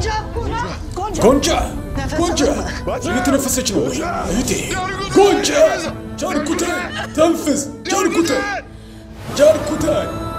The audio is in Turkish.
Gonca! Gonca! Gonca! Gonca! Gonca! Nefes açın. Hadi. Gonca! Çarkuta! Tenfes! Çarkuta! Çarkuta!